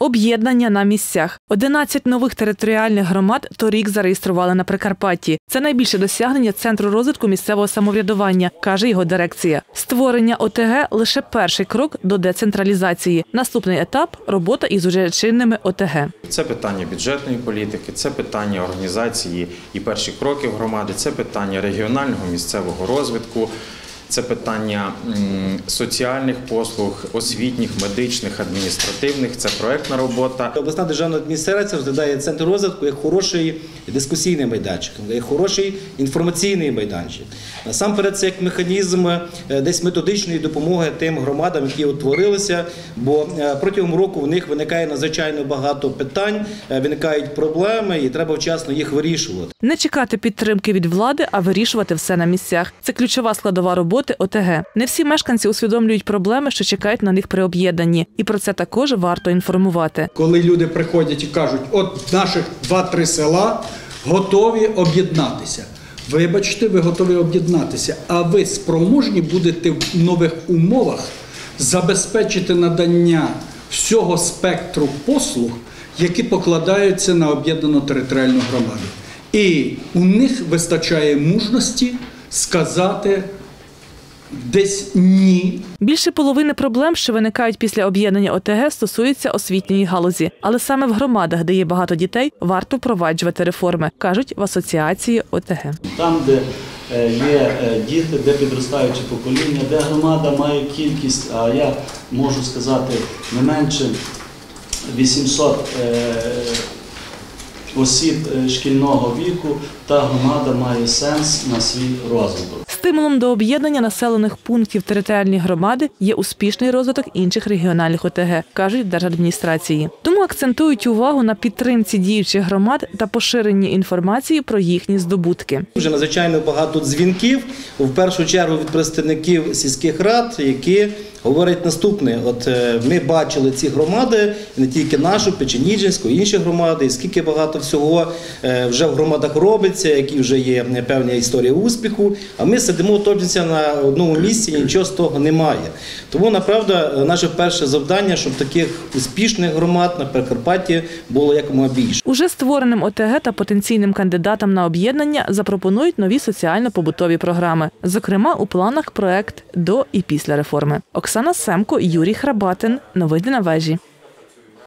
Об'єднання на місцях. 11 нових територіальних громад торік зареєстрували на Прикарпатті. Це найбільше досягнення центру розвитку місцевого самоврядування, каже його дирекція. Створення ОТГ лише перший крок до децентралізації. Наступний етап робота із уже чинними ОТГ. Це питання бюджетної політики, це питання організації і перші кроки громади, це питання регіонального місцевого розвитку, це питання соціальних послуг, освітніх, медичних, адміністративних, це проектна робота. Обласна державна адміністрація розглядає центр розвитку як хороший дискусійний майданчик, як хороший інформаційний майданчик. Насамперед, це як механізм е, десь методичної допомоги тим громадам, які утворилися, бо е, протягом року в них виникає надзвичайно багато питань, е, виникають проблеми, і треба вчасно їх вирішувати. Не чекати підтримки від влади, а вирішувати все на місцях. Це ключова складова роботи ОТГ. Не всі мешканці усвідомлюють проблеми, що чекають на них при об'єднанні, і про це також варто інформувати. коли люди приходять і кажуть, от наших 2-3 села готові об'єднатися. Вибачте, ви готові об'єднатися, а ви спроможні будете в нових умовах забезпечити надання всього спектру послуг, які покладаються на об'єднану територіальну громаду. І у них вистачає мужності сказати десь ні Більше половини проблем, що виникають після об'єднання ОТГ, стосуються освітньої галузі. Але саме в громадах, де є багато дітей, варто впроваджувати реформи, кажуть в асоціації ОТГ. Там, де е, є е, діти, де підростаюче покоління, де громада має кількість, а я можу сказати, не менше 800 е, осіб шкільного віку, та громада має сенс на свій розвиток. Стимулом до об'єднання населених пунктів територіальної громади є успішний розвиток інших регіональних ОТГ, кажуть в держадміністрації. Тому акцентують увагу на підтримці діючих громад та поширенні інформації про їхні здобутки. Вже надзвичайно багато дзвінків, в першу чергу від представників сільських рад, які говорять наступне: от е, ми бачили ці громади, не тільки нашу, Печеніжинську, інші громади, і скільки багато всього е, вже в громадах робиться, які вже є е, певна історія успіху. А ми сидимо топчемося на одному місці, нічого з того немає. Тому направда наше перше завдання, щоб таких успішних громад на Прикарпатті було якомога більше. Уже створеним ОТГ та потенційним кандидатам на об'єднання запропонують нові соціально-побутові програми. Зокрема, у планах проект до і після реформи. Оксана Семко, Юрій Храбатин. Новини на вежі.